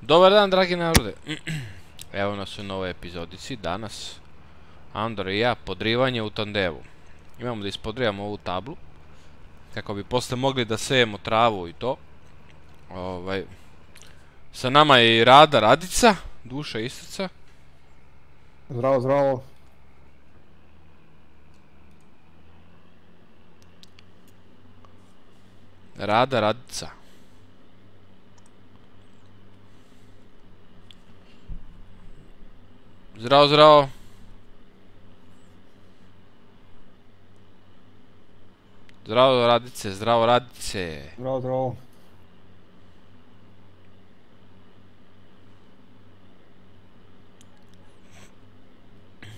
Dobar dan dragi narode. Evo nas u novoj epizodici danas. Andor i ja podrivanje u tandevu. Imamo da ispodrivamo ovu tablu. Kako bi posle mogli da sejemo travu i to. Ovaj. Sa nama je i Rada Radica. Duša i srca. Zdravo, zdravo. Rada Radica. Zdravo, zdravo. Zdravo Radice, zdravo Radice. Zdravo, zdravo.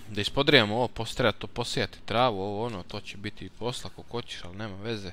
Da ispodrijemo ovo, postreba to posijati travu, ovo ono, to će biti posla kako hoćeš, ali nema veze.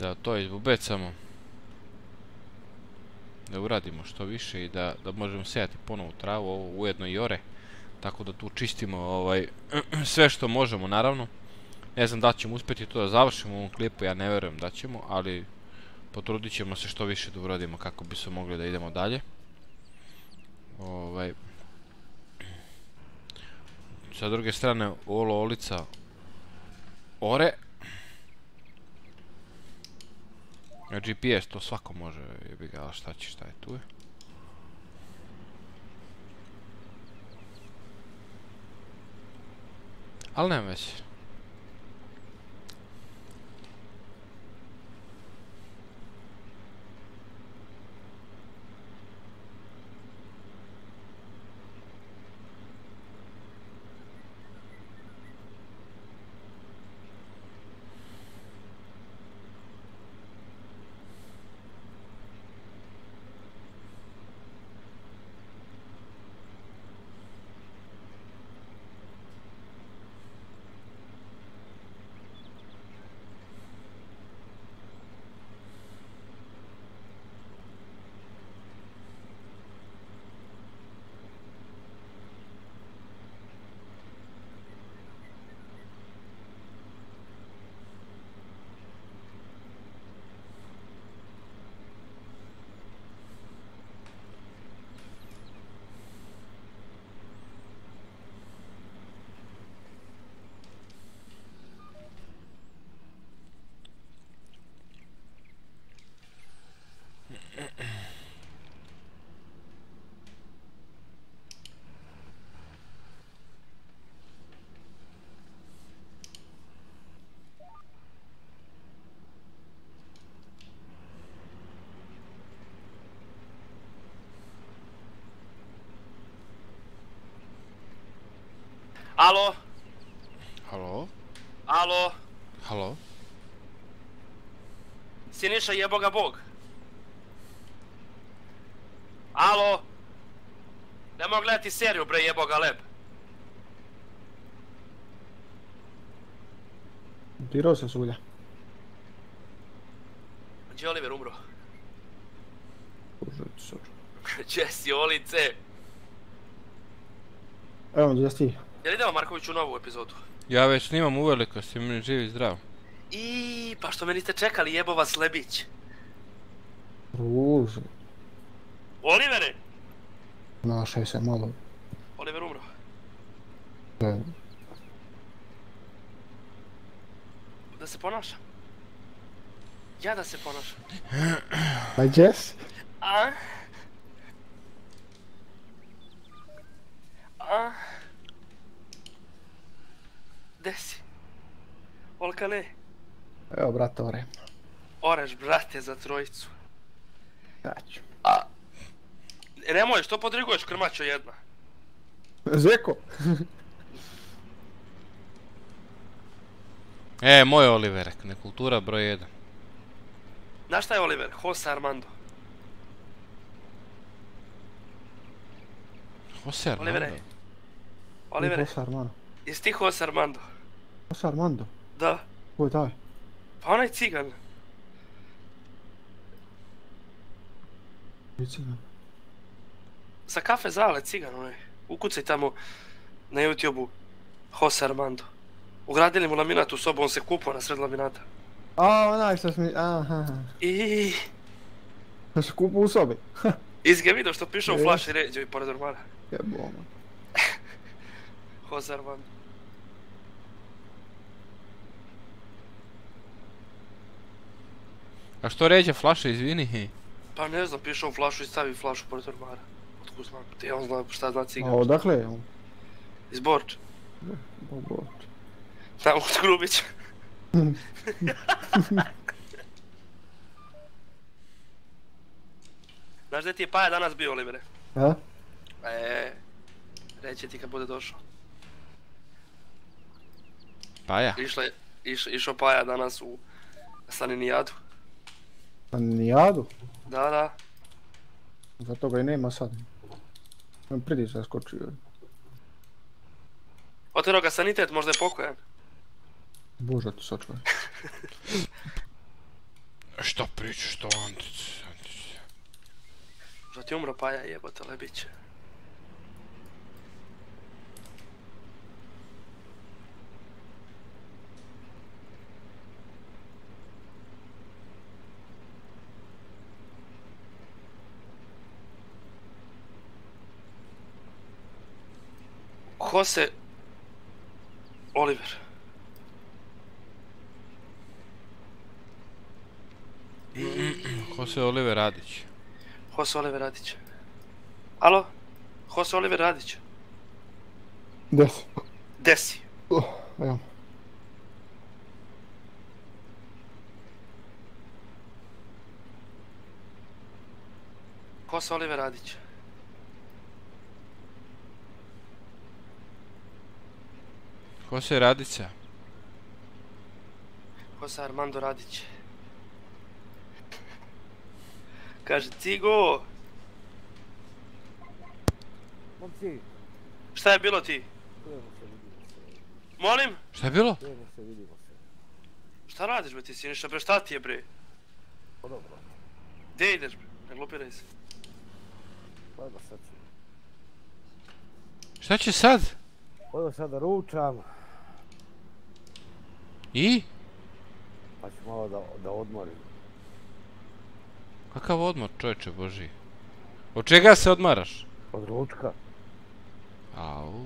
Da to izbubecamo. Da uradimo što više i da, da možemo sejati ponovo travu, ovo ujedno i ore. Tako da tu čistimo ovaj, sve što možemo naravno. Ne znam da ćemo uspjeti to da završimo u ovom klipu, ja ne vjerujem da ćemo, ali potrudit ćemo se što više da uradimo kako bi se mogli da idemo dalje. Ovaj. Sa druge strane, olo olica ore. GPS to svako može, jebi ga, ali šta će, šta je tu je. Ali nema veze. Alo, Halo? alo, Halo? Siniša jeboga bog. Alo, ne mogu gledati seriju bre jeboga leb. Dirao se svugdje. Gdje je Oliver umro? Bože, sor. Gdje si Olice? Evo, gdje si ti? Jel idemo Marković u novu epizodu? Ja već snimam uveliko, si mi živ i zdrav. I pa što me niste čekali jebo vas lebić. Ruže. Olivere! Našaj se malo. Oliver umro. E, Da se ponaša. Ja da se ponašam. A gdje si? A? Balkane? Evo, brate, ore. Oreš, brate, za trojicu. Daću. A... Nemoj, što podriguješ krmačo jedna? Zeko! E, moj Oliverek, nekultura broj 1. Znaš šta je Oliver? Jose Armando. Jose Armando. Olivere. Olivere, Jose Armando. Jesi ti Jose Armando? Jose Armando? Da. Ko je taj? Pa onaj cigan. Reci Sa kafe zale cigan onaj. Ukucaj tamo na YouTube-u Jose Armando. Ugradili mu laminat u sobu, on se kupao na sred laminata. A, onaj što smi... Aha. I Što se kupu u sobi. izge vidio što piše u Jes. flaši ređe i pored ormara. Jeboma. Jose Armando. A što ređe flaša, izvini? Pa ne znam, piše u flašu i stavi flašu pored ormara. Otkud znam, ti on zna šta zna A cigan. odakle je on? Iz Borča. Bobo. Tamo od Grubića. Znaš gdje ti je Paja danas bio, Olivere? A? E, reći ti kad bude došao. Pa ja. Išla išao Paja danas u Saninijadu. Na Nijadu? Da, da. Zato ga i nema sad. On pritisak skočio. Otero ga sanitet, možda je pokojan. Bože ti sačuvaj. Što pričaš, što Antic? Antic. Možda ti umro Paja, jebote, lebiće. Jose Oliver. Jose Oliver Radić. Jose Oliver Radić. Alo? Jose Oliver Radić. Des. Desi. Uh, evo. Jose Oliver Radić. Jose Radica. Jose Armando Radić. Kaže, Cigo, Momci, šta je bilo ti? se, se, Molim? Šta je bilo? se, vidimo se. Šta radiš bre ti Siniša bre, šta ti je bre? Pa dobro, Gdje ideš bre? Ne glupiraj se. pa da sad ću. Šta će sad? Odo sad da ručam, I? pa ću malo da, da odmorim. Kakav odmor, čovječe boži? Od čega se odmaraš? Od ručka? Au.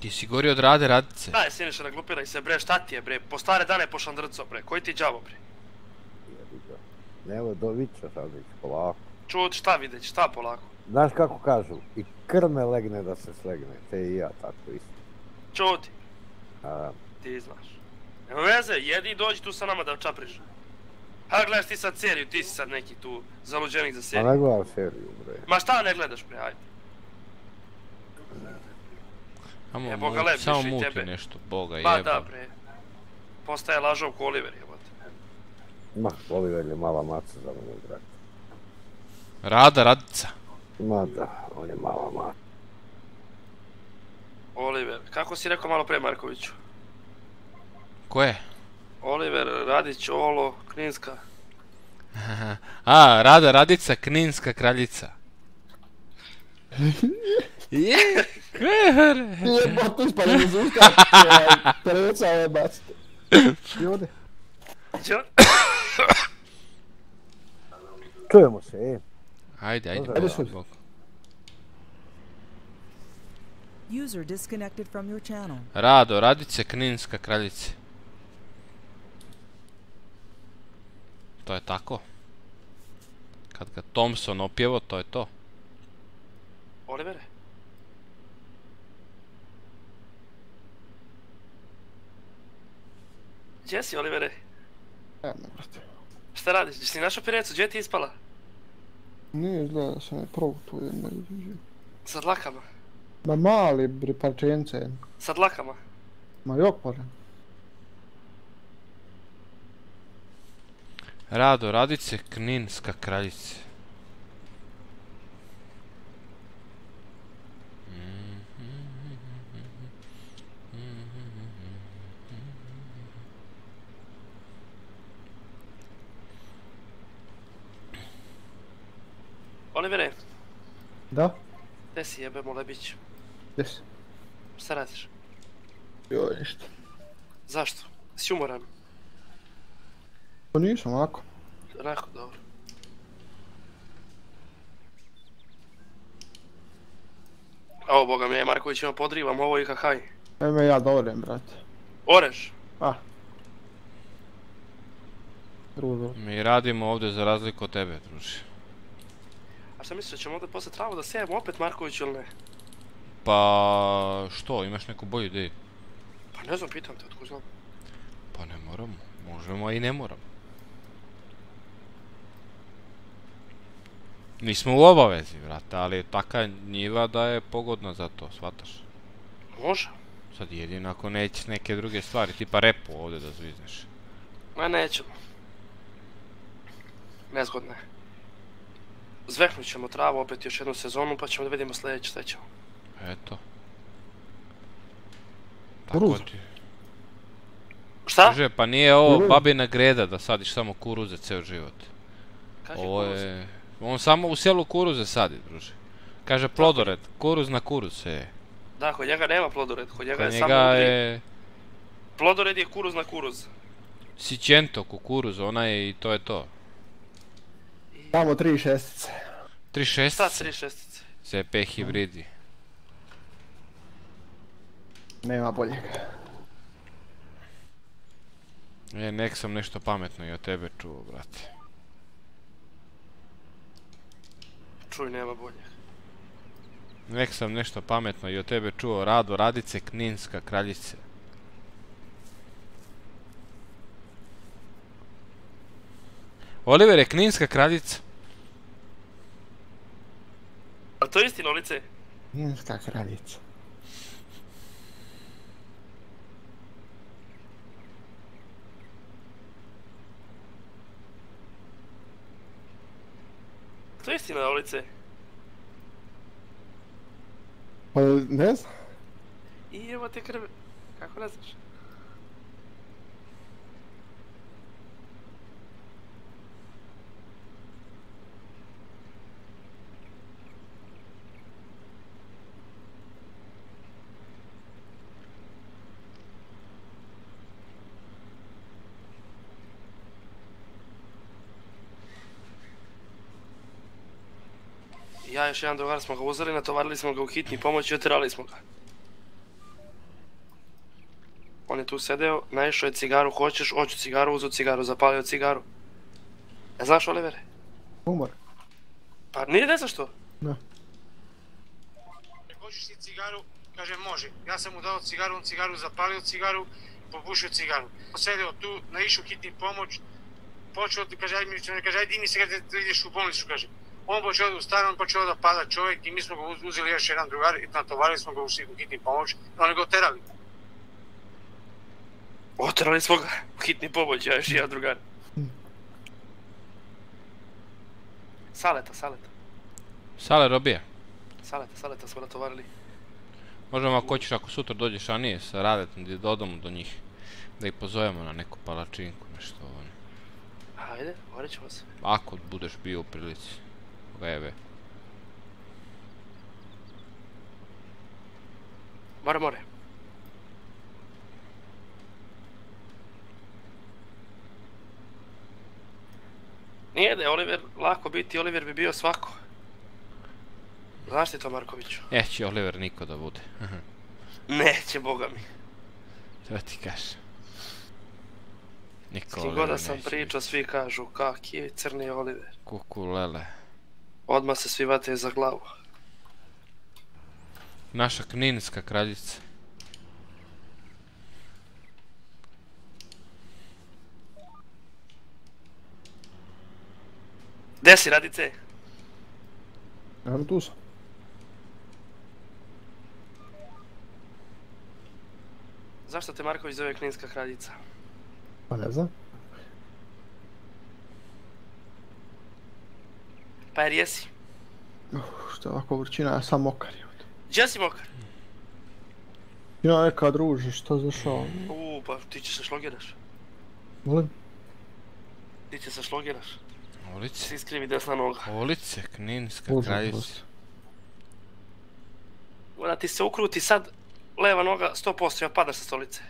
Ti si gori od rade radice. Daj Siniša ne glupiraj se bre, šta ti je bre? Po stare dane po šandrco bre, koji ti đavo bre? Jebi ga. Nemoj do vića sad već, polako. Čut, šta videć, šta polako? Znaš kako kažu, i krme legne da se slegne, te i ja tako isto. Čuti, A, ti znaš. Nema veze, jedi i dođi tu sa nama da čapriš. Ha gledaš ti sad seriju, ti si sad neki tu zaluđenik za a seriju. ne gledam seriju, bre. Ma šta ne gledaš bre, ajde. Samo, Jebo ga samo i muti tebe. nešto, boga Ba jeba. da bre. Postaje lažov ko Oliver jebote. Ma, Oliver je mala maca za mene, brate. Rada radica. Ma da, on je mala maca. Oliver, kako si rekao malo pre Markoviću? Ko je? Oliver, Radić, Olo, Kninska. A, Rada Radica, Kninska kraljica. Je. Jebote, ispali mi zuska. Treca je bacite. I ode. Čujemo se, e. Ajde, ajde. Ajde, Bog, sutra. Bog. User disconnected from your channel. Rado, Radice, Kninska kraljice. To je tako. Kad ga Thompson opjevo, to je to. Olivere? Gdje si, Olivere? Evo brate. Šta radiš? Jesi našao pirecu? Gdje ti je ispala? Nije izgleda da sam je jedno izuđe. Sa dlakama. Ma mali parčence. Sa dlakama. Ma jok pare. Rado, Radice, Kninska kraljice. Olivere, Da? gdje si jebemo lebić? Gdje si? Šta radiš? Joj, ništa. Zašto? Si umoran? Pa nisam ovako. Onako, dobro. Ovo, boga mi je, Marković ima podrivam ovo i kakaj. Ajme ja dovoljem, brate. Oreš? Ah. Rudo. Mi radimo ovdje za razliku od tebe, druže. A šta misliš, da ćemo ovdje poslije travu da sejemo opet Marković ili ne? Pa što, imaš neku bolju ideju? Pa ne znam, pitam te, otko znam. Pa ne moramo, možemo i ne moramo. Nismo u obavezi, brate, ali taka njiva da je pogodna za to, shvataš? Može. Sad jedino ako nećeš neke druge stvari, tipa repu ovdje da zvizneš. Ma nećemo. Nezgodno je. Zvehnut ćemo travu opet još jednu sezonu pa ćemo da vidimo sljedeće ćemo. Eto. Tako ti. Šta? Druže, pa nije ovo babina greda da sadiš samo kuruze ceo život. Kaži Ovo je... On samo u selu kuruze sadi, druže. Kaže plodored, kuruz na kuruz se je. Da, kod njega nema plodored, kod njega Kod je samo njega udri. je Plodored je kuruz na kuruz. sićento, kukuruz, ona je i to je to. Tamo tri šestice. Tri Šta šestice, tri šestice? CP hibridi. Nema boljeg. E, nek sam nešto pametno i od tebe čuo, brate. Čuj, nema bolje. Nek sam nešto pametno i od tebe čuo. Rado, Radice, Kninska, kraljice. Oliver je Kninska kraljica. A to je istina, lice? Ninska kraljica. To je istina, lice? Pa ne znam. I evo te krve. Kako ne znaš? Ja još jedan drugar smo ga uzeli, natovarili smo ga u hitni pomoć i otirali smo ga. On je tu sedeo, naišao je cigaru, hoćeš, hoću cigaru, uzeo cigaru, zapalio cigaru. Ne znaš, Olivere? Umor. Pa nije ne znaš što? Ne. hoćeš ti cigaru? Kaže može. Ja sam mu dao cigaru, on cigaru zapalio cigaru, popušio cigaru. Sedeo tu, naišao hitni pomoć, počeo kaže, ajde mi kaže, ajde mi se da ideš u bolnicu, kaže. On počeo da ustane, on počeo da pada čovjek i mi smo ga uz- uzeli još jedan drugar i natovarili smo ga u hitni pomoć, oni ga oterali. Oterali smo ga u hitni pomoć, ja još i jedan drugar. Saleta, saleta, Sale robija. saleta, saleta smo natovarili. Možemo ako hoćeš ako sutra dođeš, a nije sa radetom da dodamo do njih. Da ih pozovemo na neku palačinku, nešto ono. Ajde, govorit ćemo se. Ako budeš bio u prilici. Leve. More, more. Nije da je Oliver lako biti, Oliver bi bio svako. Znaš ti to, Markoviću? Neće Oliver niko da bude. Neće, boga mi. To ti kažem. Niko S kim god da sam pričao, svi kažu kak je crni Oliver. biti. Odmah se svi vate za glavu. Naša kninska kraljica. Gdje si, Radice? Naravno tu sam. Zašto te Marković zove Kninska kraljica? Pa ne znam. Pa jer jesi. Uf, što je ovako vrućina, ja sam mokar. je. Gdje si mokar? Ja neka druže, što zašao? Uuu, pa ti će se šlogiraš. Molim? Ti će se šlogiraš. Ulice. Si skrivi desna noga. Ulice, Kninska kraljica. Onda ti se ukruti sad leva noga 100% ja padaš sa stolice.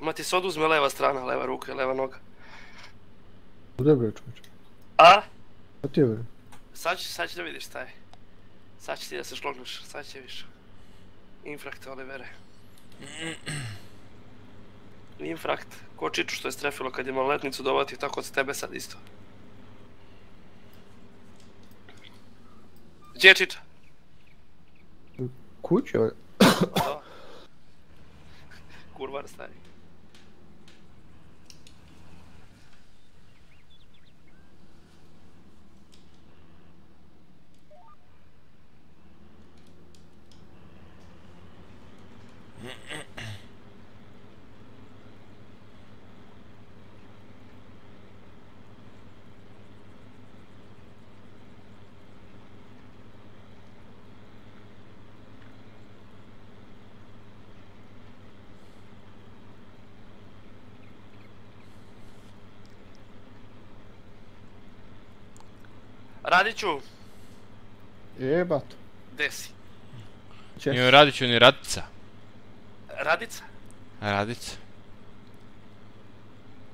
Ma ti se oduzme leva strana, leva ruka i leva noga. Gdje bre čovječe? A? Šta ti bre? Sad sad će da vidiš šta je. Sad će ti da se šlogneš, sad će više. Infrakt, Olivere. Infrakt. Ko Čiču što je strefilo kad je maloletnicu dovati, tako od tebe sad isto. Gdje je Čiča? Kući ovaj. Kurvar stari. Radiću, Jebat. gdje si? Čes. Nije Radiću ni Radica. Radica? Radica.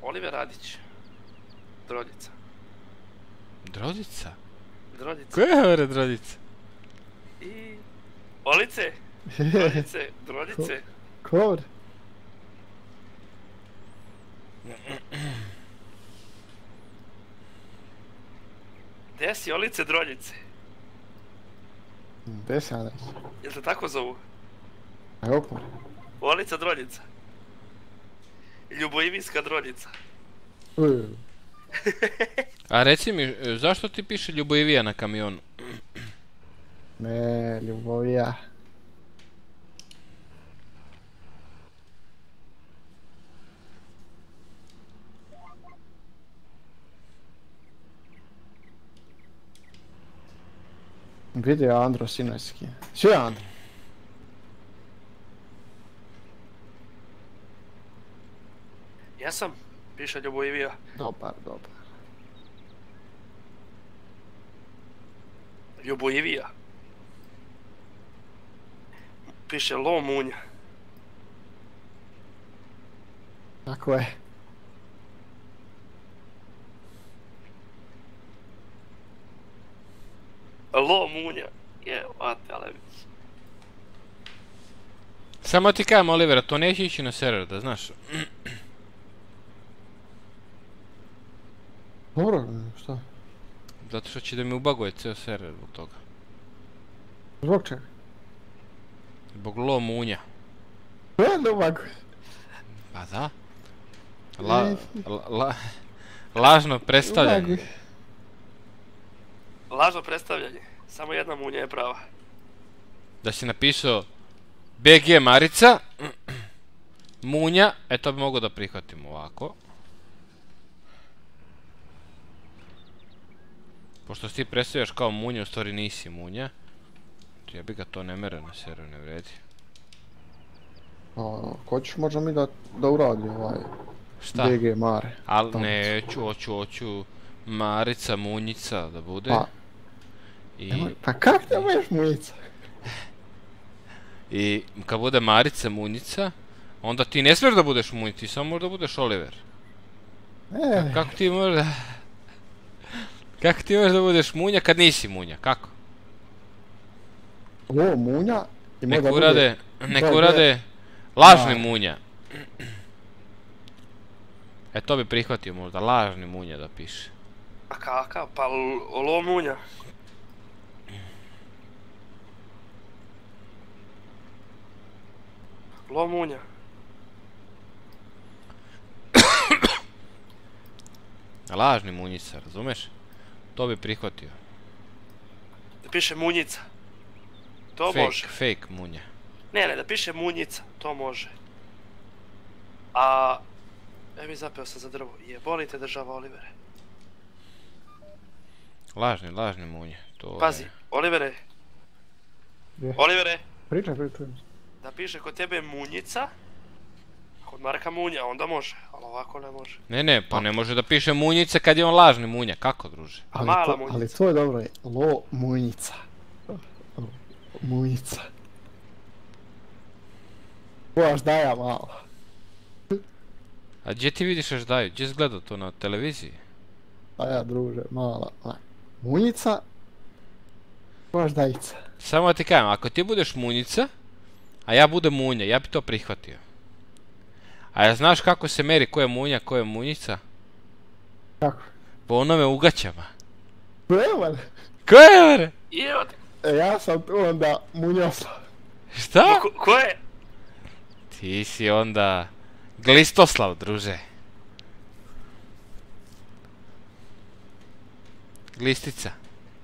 Oliver Radić. Droljica. Drodica? Droljica. Koja je ore Drodica? I... Olice! Droljice, droljice. Ko? Gdje si Olice, droljice? Gdje si adres? Jel te tako zovu? Evo. Olica, droljica. Ljubojivijska droljica. A reci mi, zašto ti piše Ljubojivija na kamionu? Ne, ljubovija. Video Andro Sinojski. Svi Andro. Jesam, piše Ljubojivija. Dobar, dobar. Ljubojivija. Piše Lo Munja. Tako je. Lo Munja. Je, vate, ali... Samo ti kajem Olivera, to neće ići na server, da znaš. Dobro, šta? Zato što će da mi ubaguje ceo server zbog toga. Zbog čega? Zbog lo munja. E, dobar. Pa da. La, la, la- lažno predstavljanje. Lažno predstavljanje. Samo jedna munja je prava. Da si napisao BG Marica, Munja, e to bi mogo da prihvatim ovako. Pošto si ti predstavljaš kao Munja, u stvari nisi Munja. Ja bi ga to ne mere na server, ne vredi. A, ko ćeš možda mi da, da uradi ovaj Šta? DG Mare? Al Tamo. neću, hoću, hoću Marica, Munjica da bude. Pa, I, pa kak ne možeš mujica? I kad bude Marica, Munjica, onda ti ne smiješ da budeš Munj, ti samo možeš da budeš Oliver. E, Kako ti možeš da... Kako ti možeš da budeš Munja kad nisi Munja, kako? ovo munja i Nek urade, nek urade lažni. Munja. E to bi prihvatio možda, lažni Munja da piše. A kakav? Pa L- Lo Munja. Lo Munja. Lažni munjica, razumeš? To bi prihvatio. Da piše munjica. To fake, može. fake munja. Ne, ne, da piše munjica, to može. A... E mi zapeo sam za drvo. Jeboli te država, Olivere. Lažni, lažni munje. To Pazi, je- Olivere. Je. Olivere, Pričaj, pričaj. Da piše kod tebe munjica, kod Marka munja, onda može, ali ovako ne može. Ne, ne, pa ne može da piše munjice kad je on lažni munja. Kako, druže? Ali, Mala to, munjica. ali tvoj dobro je lo munjica. Munjica. Bojaš daja malo. A gdje ti vidiš još daju? Gdje si gledao to na televiziji? A ja druže, mala. a, Munjica. Dajica. Samo da ti kažem, ako ti budeš munjica, a ja budem munja, ja bi to prihvatio. A ja znaš kako se meri ko je munja, ko je munjica? Kako? Po onome ugaćama. Preman. Ko je, bre? Evo te, E, ja sam tu onda munjoslav. Šta? ko, ko je? Ti si onda Glistoslav, druže. Glistica.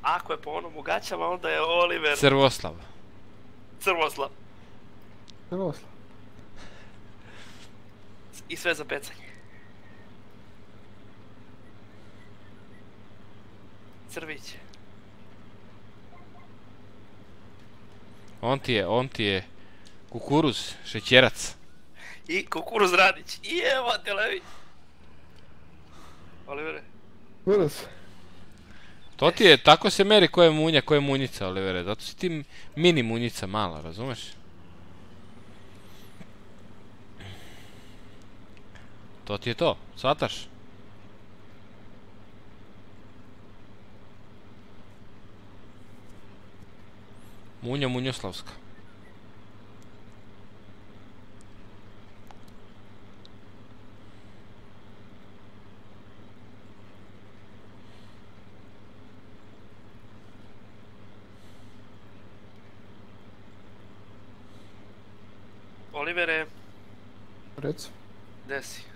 Ako je po onom ugaćama, onda je Oliver Crvoslav. Crvoslav. Crvoslav. I sve za pecanje. Crvić. On ti je, on ti je kukuruz, šećerac. I kukuruz Radić. I evo te levi. Olivere. Kurus. To ti je, tako se meri ko je munja, ko je munjica, Olivere. Zato si ti mini munjica mala, razumeš? To ti je to, shvataš? Munja Munjoslavska. Olivere, Reci. gdje si?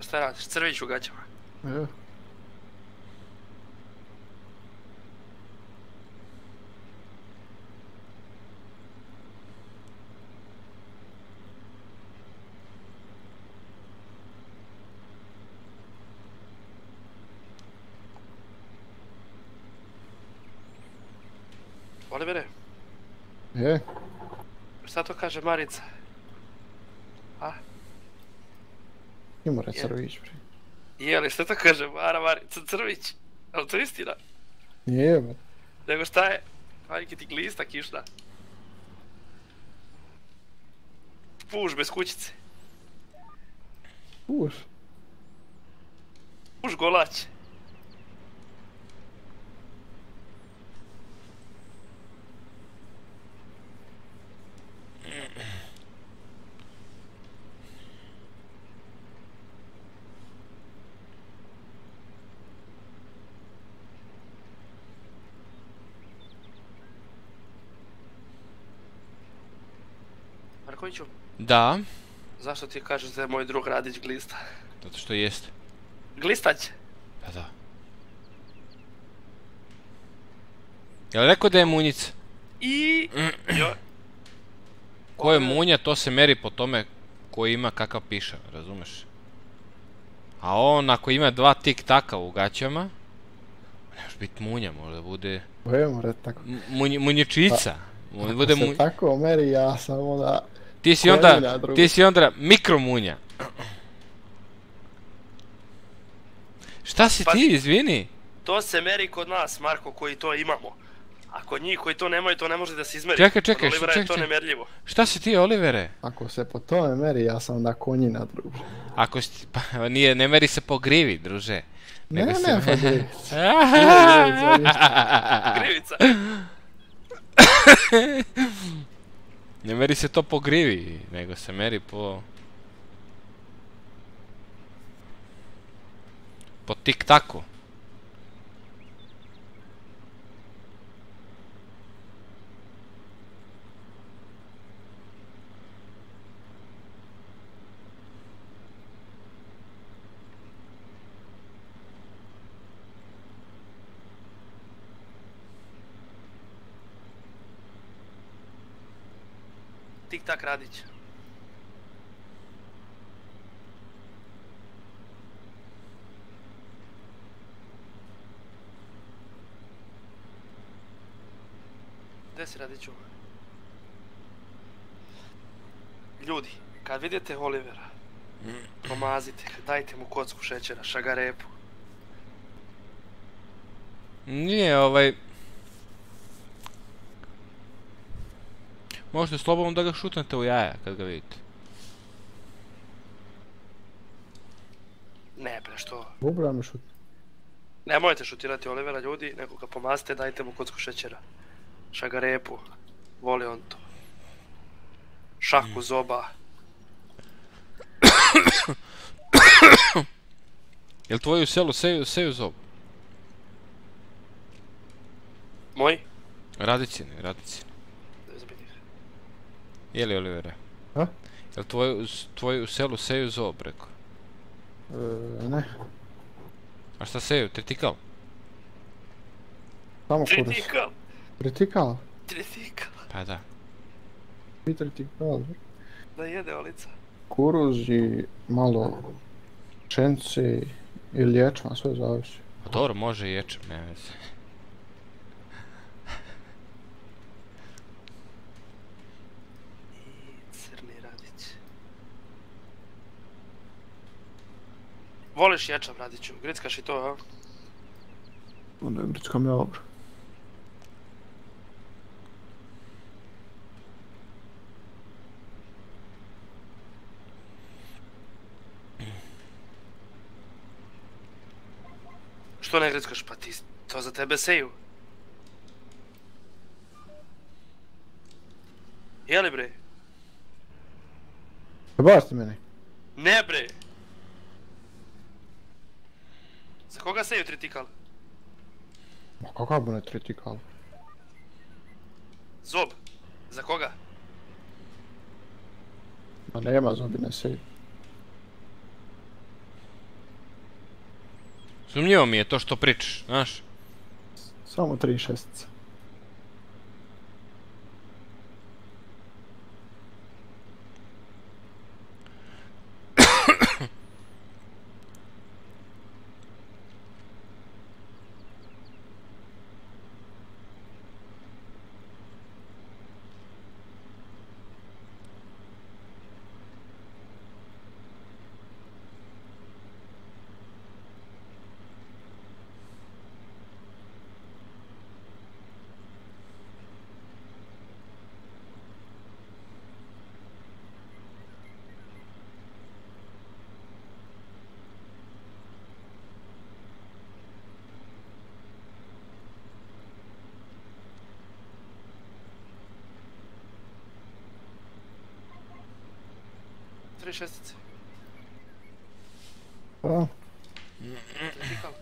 Šta radiš? Crvić u gaćama. Evo. Olivere, Je. šta to kaže Marica? A? Imore Je. crvić, bre. Je li, šta to kaže Mara Marica Crvić? Ali to istina? Je, bre. Nego šta je? Majke ti glista kišna. Puž bez kućice. Puš. Puž golać. Markoviću, Da, zašto ti kažeš da je moj drug Radić glista? zato što jeste. Glistać. Pa da. Jel rekao da je munjica? I... Jo, Ko je munja, to se meri po tome ko ima kakav piša, razumeš? A on ako ima dva tik taka u gaćama, ne može biti munja, možda bude more, tako. m- munj, munjičica. Možda Ako bude se tako meri, ja sam onda... Ti si onda, ti si onda mikro munja. Šta si ti, izvini? to se meri kod nas, Marko, koji to imamo. A kod njih koji to nemaju, to ne može da se izmeri. Čekaj, čekaj, Kod Olivera čekaj, je to čekaj. nemerljivo. Šta si ti, Olivere? Ako se po tome meri, ja sam onda konjina, druže. Ako si, pa nije, ne meri se po grivi, druže. Ne, Nego se- ne, pa gdje. Krivica. Ne meri se to po grivi, nego se meri po... Po tik-taku. Tik tak Radić. Gdje si? Ljudi, kad vidite Olivera, pomazite ga, dajte mu kocku šećera, šagarepu. Nije ovaj... Možete slobodno da ga šutnete u jaja kad ga vidite. Ne bre, što? Bubra mi šut. Nemojte šutirati Olivera ljudi, nego ga pomazite, dajte mu kocku šećera. Šagarepu, voli on to. Šaku zoba. Jel tvoji u selu seju, seju zob? Moj? Radicini, radicini. Je li Olivera? A? Jel s- tvoji u selu seju zob, rekao? E, ne, A šta seju, tritikal? samo kurac. Tritikal, Tritikal? tritikal. Pa da. I tritikal. Da jede olica. Kuruz i malo pšenice i liječma, sve zavisi. Pa dobro, može i ječem, nema veze. I crni radić. Voliš ječam radiću, grickaš i to, a? Onda je grickam ja dobro. Što ne grickaš? Pa ti, to za tebe seju. Jeli bre? Bacite meni. Ne bre! Za koga seju tritikal? Ma kakav bu ne tritikal? Zob. Za koga? Ma nema zobine sej. Sumnjivo mi je to što pričaš, znaš? Samo tri šestice. Tri šestice. Pa, Tritikal.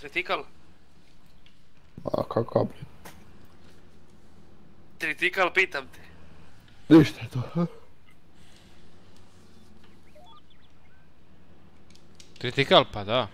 Tritikal. ma kakav bre. Tritikal, pitam te. Ništa je to. ha? Tritikal, pa da.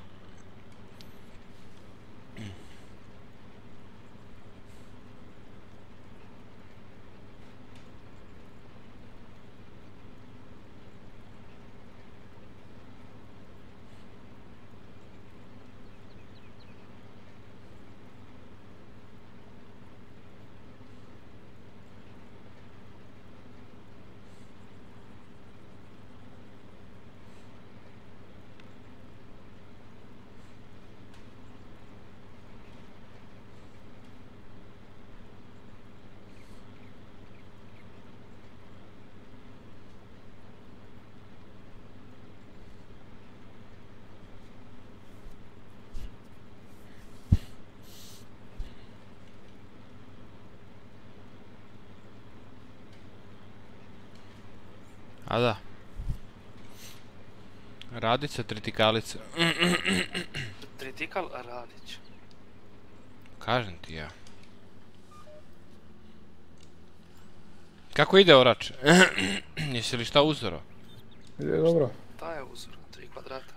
A da. Radica, tritikalica. Tritikal, Radić. Kažem ti ja. Kako ide orač? Jesi li šta uzoro? Ide dobro. Ta je uzor, tri kvadrata.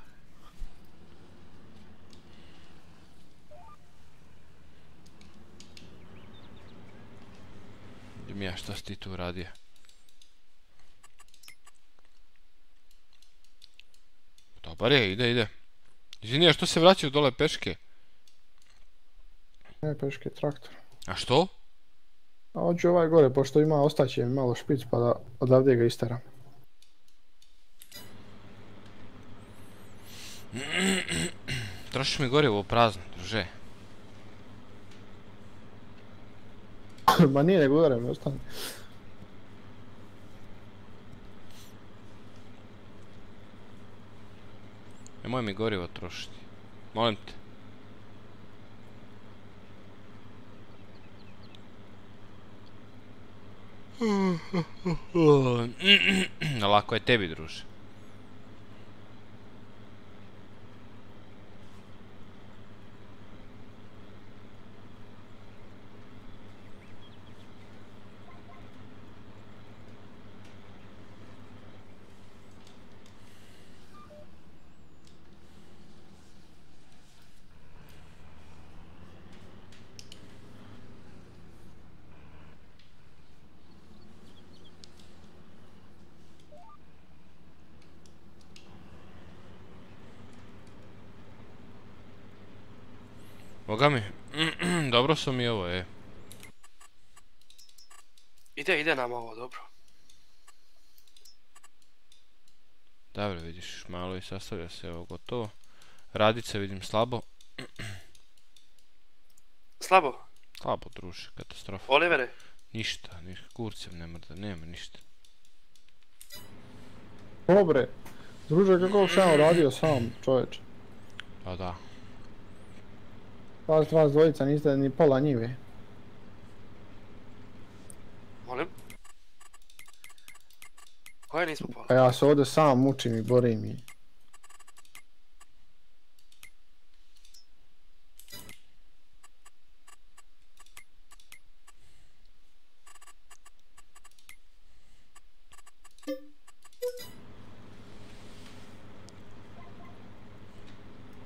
mi ja šta si ti tu radio. Dobar je, ide, ide. Izvini, a što se vraćaju dole peške? Ne, peške, traktor. A što? A hoću ovaj gore, pošto ima, ostaće mi malo špic, pa da odavde ga isteram. Trošiš mi gorivo prazno, druže. Ma nije nego udare mi ostane. Nemoj mi gorivo trošiti. Molim te. Lako je tebi, druže. Boga mi, dobro su mi ovo, e. Ide, ide nam ovo, dobro. Dobro, vidiš, malo i sastavlja se ovo gotovo. Radice vidim slabo. Slabo, Slabo, druže, katastrofa. Olivere, Ništa, ni kurcem ne mrda, nema ništa. Dobre. Druže, kako sam radio sam, čovječe. Pa da. Vas, vas dvojica niste ni pola njive. molim. Koje nismo pola? A ja se ovdje sam mučim i borim i...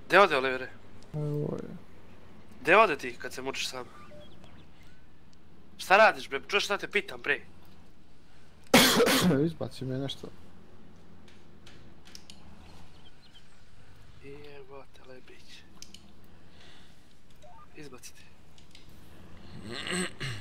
Gdje ode Olivere? Evo je. Gdje ode ti kad se mučiš sam? Šta radiš bre? Čuješ šta te pitam bre? Izbaci me nešto. Jebote lebić. Izbacite. Vidi,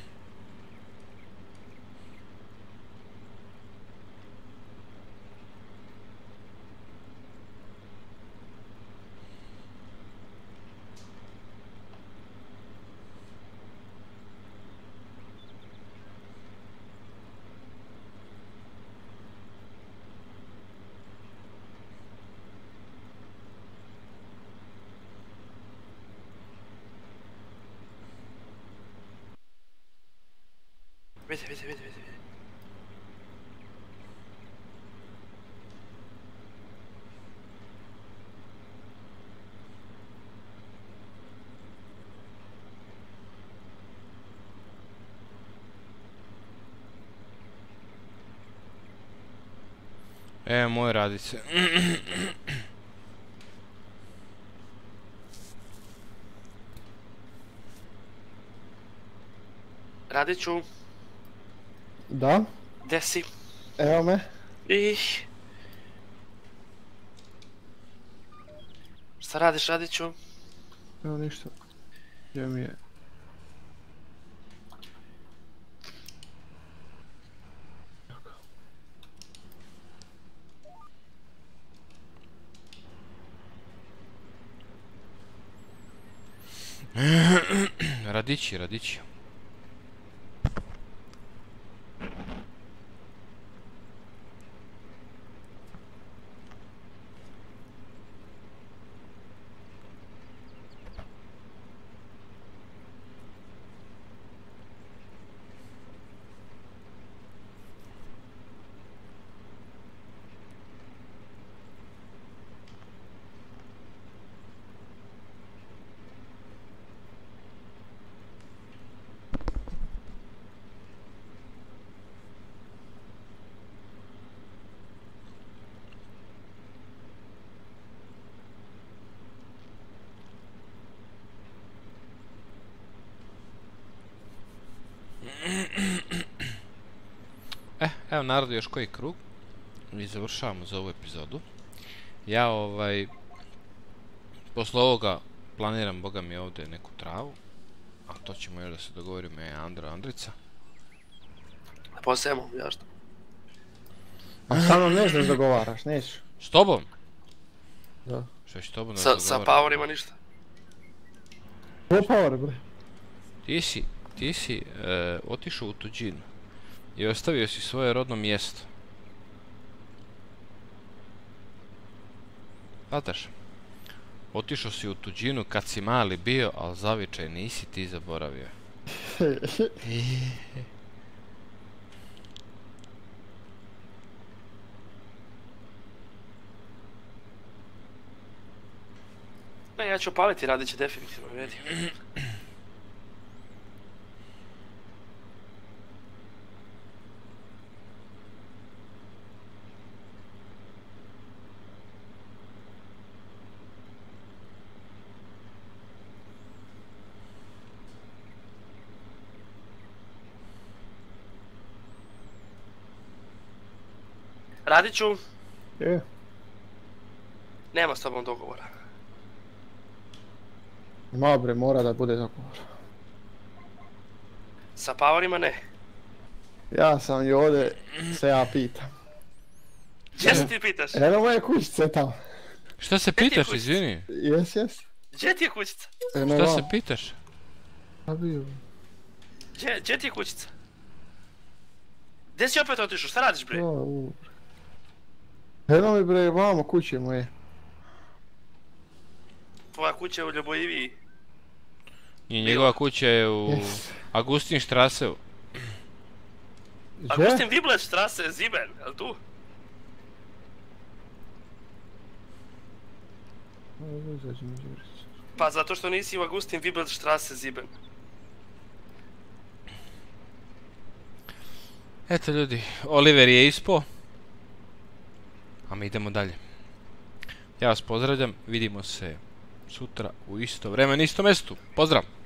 vidi, vidi, vidi. vidi. E, moje radice. Radit ću. Da, Gdje si? evo me. I... Šta radiš, radit ću? Evo ništa. Gdje mi je? Radići, radići. Evo narod još koji krug. I završavamo za ovu epizodu. Ja ovaj... Posle ovoga planiram, boga mi ovdje neku travu. A to ćemo još da se dogovorimo je Andro Andrica. Po semu, ja što? A sa mnom da dogovaraš, nećeš. S tobom? Da. Što će s tobom da Sa, se sa dogovaram? powerima ništa. Ko power, bre? Ti si, ti si e, otišao u tuđinu i ostavio si svoje rodno mjesto. Znataš, otišao si u tuđinu kad si mali bio, ali zavičaj nisi ti zaboravio. Ne, ja ću opaliti, radit će definitivno, vidi. Radit ću, Je. nema s tobom dogovora. Ma bre, mora da bude dogovor. Sa powerima ne. Ja sam i ovdje, se ja pitam. Gdje se ti pitaš? Eno moje kućice tamo. Šta se pitaš, izvini? Jes, jes. Gdje ti je kućica? Eno Šta vam. se pitaš? A bio. Gdje, ti je kućica? Gdje si opet otišao? Šta radiš bre? U, bre. Eno mi bre, vamo kuće moje. Tvoja kuća je u Ljubojiviji. I njegova kuća je u. Agustin Štraseu. Agustin Viblet Strasse, Ziben, jel tu? Pa zato što nisi u Agustin Viblet Strasse, Ziben. Eto ljudi, Oliver je ispo. A mi idemo dalje. Ja vas pozdravljam, vidimo se sutra u isto vreme na istom mjestu. Pozdrav!